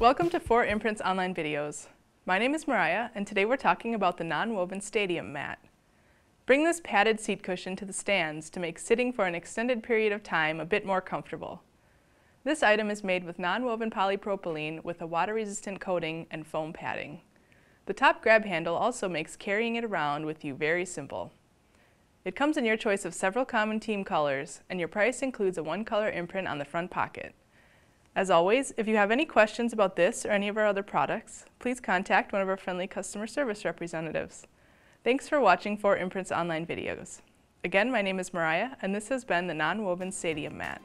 Welcome to 4imprint's online videos. My name is Moriah and today we're talking about the non-woven stadium mat. Bring this padded seat cushion to the stands to make sitting for an extended period of time a bit more comfortable. This item is made with non-woven polypropylene with a water-resistant coating and foam padding. The top grab handle also makes carrying it around with you very simple. It comes in your choice of several common team colors, and your price includes a one-color imprint on the front pocket. As always, if you have any questions about this or any of our other products, please contact one of our friendly customer service representatives. Thanks for watching 4imprint's online videos. Again, my name is Moriah, and this has been the Non-Woven Stadium Mat.